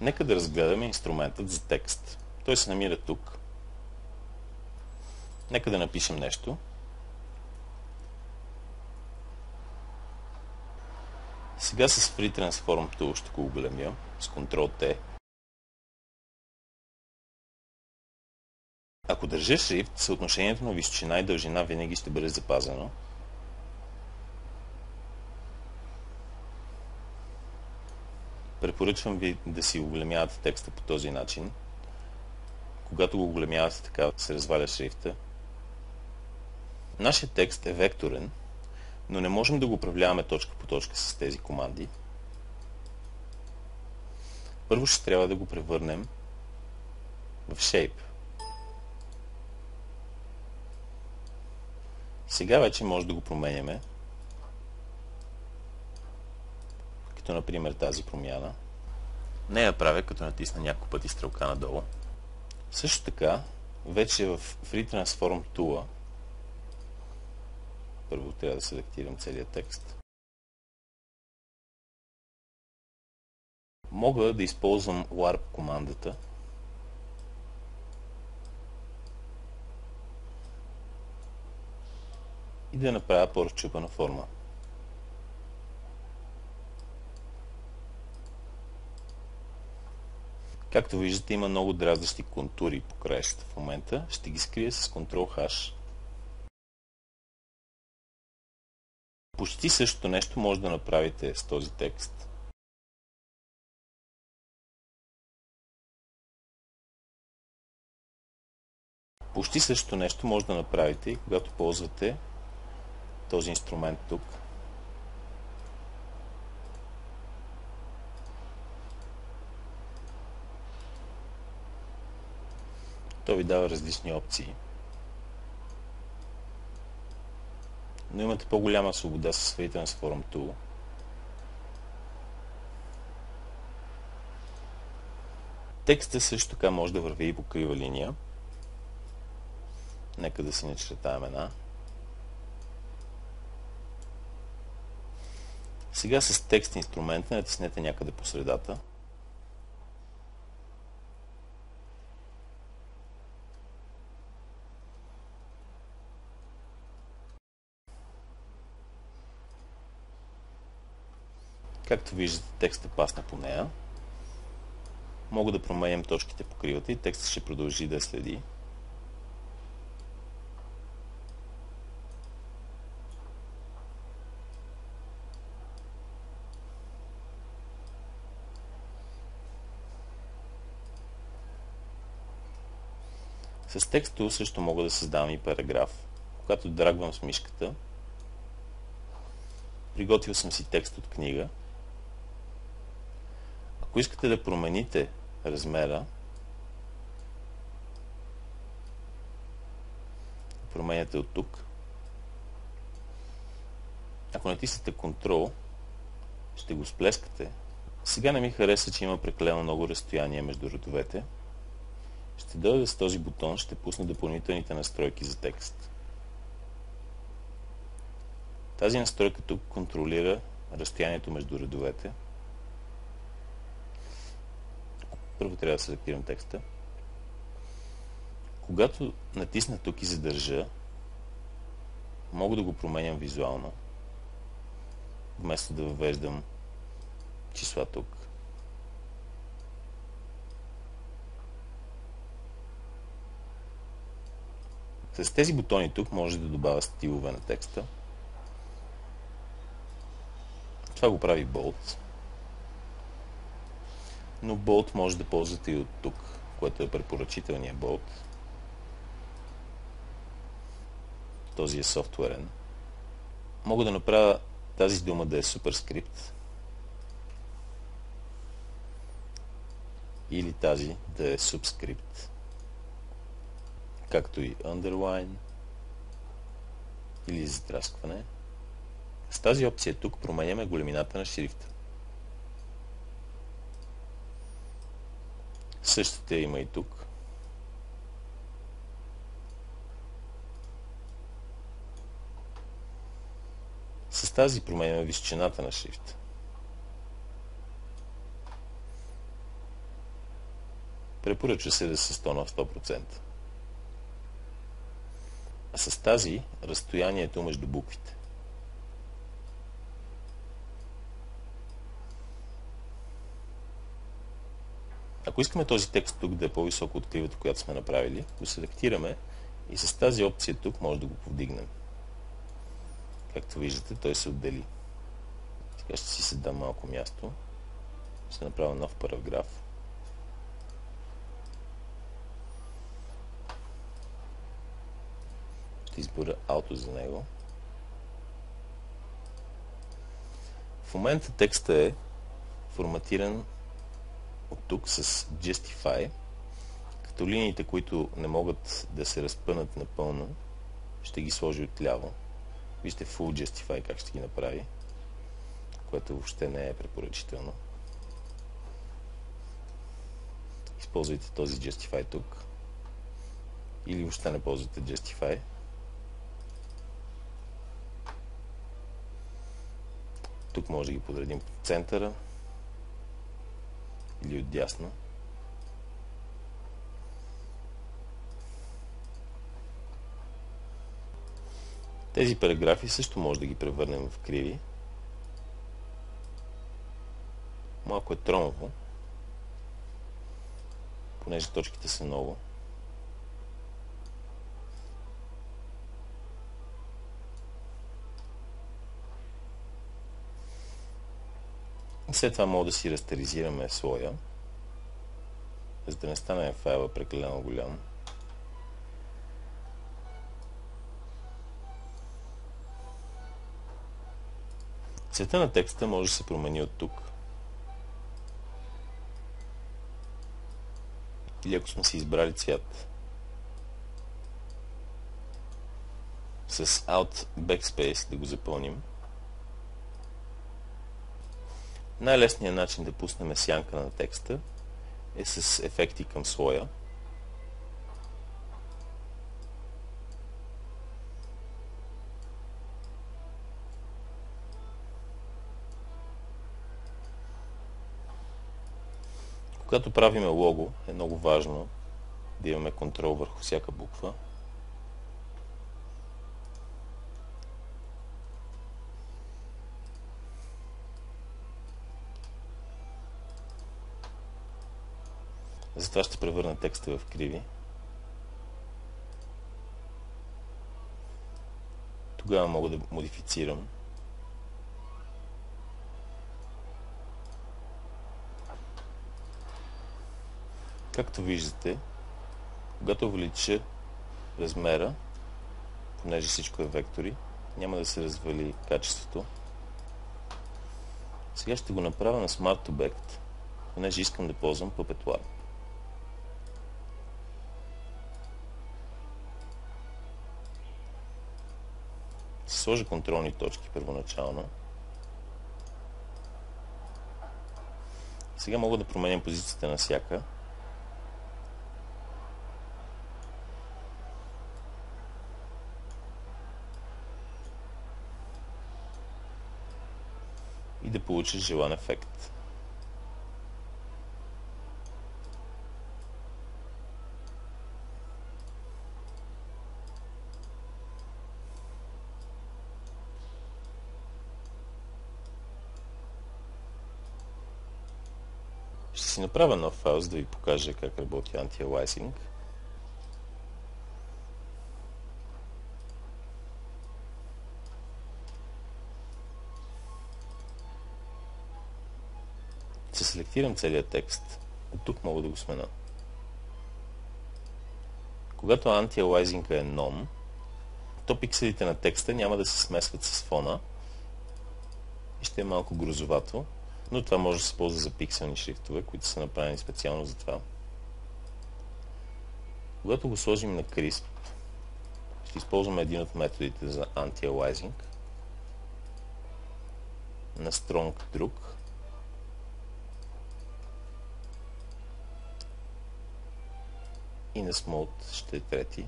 Нека да разгледаме инструментът за текст. Той се намира тук. Нека да напишем нещо. Сега с Free Transform Tool ще го оголемя с Ctrl-T. Ако държа Shift, съотношението на височина и дължина винаги ще бъде запазено. Препоръчвам ви да си оголемявате текста по този начин. Когато го оголемявате така, се разваля шрифта. Нашият текст е векторен, но не можем да го управляваме точка по точка с тези команди. Първо ще трябва да го превърнем в shape. Сега вече може да го променяме, като например тази промяна. Не я правя, като натисна няколко пъти стрелка надолу. Също така, вече в Free Transform Tool първо трябва да селектирам целият текст. Мога да използвам warp командата и да направя по-разчупена форма. Както виждате, има много дразнещи контури по краищата в момента. Ще ги скрия с Ctrl-H. Почти същото нещо може да направите с този текст. Почти същото нещо може да направите когато ползвате този инструмент тук. То ви дава различни опции. Но имате по-голяма свобода своите на Sforum Tool. Текстът също така може да върви и по крива линия. Нека да си начертаем една. Сега с текст инструмента натиснете някъде по средата. Както виждате, текстът пасна по нея. Мога да променям точките по кривата и текстът ще продължи да следи. С текста също мога да създавам и параграф. Когато драгвам с мишката, приготвил съм си текст от книга. Ако искате да промените размера, променяте от тук. Ако натиснете Ctrl, ще го сплескате. Сега не ми хареса, че има прекалено много разстояние между родовете. Ще дойда с този бутон, ще пусна допълнителните настройки за текст. Тази настройка тук контролира разстоянието между редовете. Първо трябва да селектирам текста. Когато натисна тук и задържа, мога да го променям визуално, вместо да въвеждам числа тук. С тези бутони тук може да добавя стилове на текста. Това го прави Bolt. Но Bolt може да ползвате и от тук, което е препоръчителният Bolt. Този е софтуерен. Мога да направя тази дума да е суперскрипт. Или тази да е субскрипт както и underline или затраскване. С тази опция тук променяме големината на шрифта. Същата има и тук. С тази променяме височината на шрифта. Препоръчва се да се 100 на 100%. А с тази разстоянието между буквите. Ако искаме този текст тук да е по-високо от кривата, която сме направили, го селектираме и с тази опция тук може да го повдигнем. Както виждате, той се отдели. Сега ще си се дам малко място. Ще направя нов параграф. Ще избора ауто за него. В момента текста е форматиран тук с Justify, като линиите, които не могат да се разпънат напълно, ще ги сложи отляво. Вижте Full Justify как ще ги направи, което въобще не е препоръчително. Използвайте този Justify тук. Или въобще не ползвате Justify. Тук може да ги подредим по центъра или отдясно. Тези параграфи също може да ги превърнем в криви. Малко е тромово, понеже точките са много. След това мога да си растеризираме слоя, за да не стане файла прекалено голям. Цвета на текста може да се промени от тук. Или ако сме си избрали цвят. С Alt Backspace да го запълним. Най-лесният начин да пуснем сянка на текста е с ефекти към слоя. Когато правиме лого, е много важно да имаме контрол върху всяка буква. Затова ще превърна текста в криви. Тогава мога да модифицирам. Както виждате, когато увелича размера, понеже всичко е вектори, няма да се развали качеството. Сега ще го направя на Smart Object, понеже искам да ползвам Puppet Lab. Сложа контролни точки първоначално. Сега мога да променям позицията на всяка. И да получа желан ефект. Ще си направя нов файл, за да ви покажа как работи anti-aliasing. Се селектирам целият текст. От тук мога да го смена. Когато anti-aliasing е non, то пикселите на текста няма да се смесват с фона и ще е малко грозовато, но това може да се ползва за пикселни шрифтове, които са направени специално за това. Когато го сложим на CRISP, ще използваме един от методите за anti-aliasing, на Strong друг, и на Smooth ще е трети.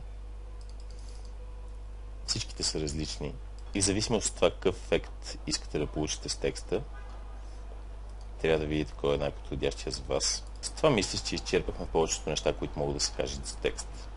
Всичките са различни. И зависимо от това какъв ефект искате да получите с текста, трябва да видите кой е най-подходящия за вас. С това мисля, че изчерпахме повечето неща, които могат да се кажат за текст.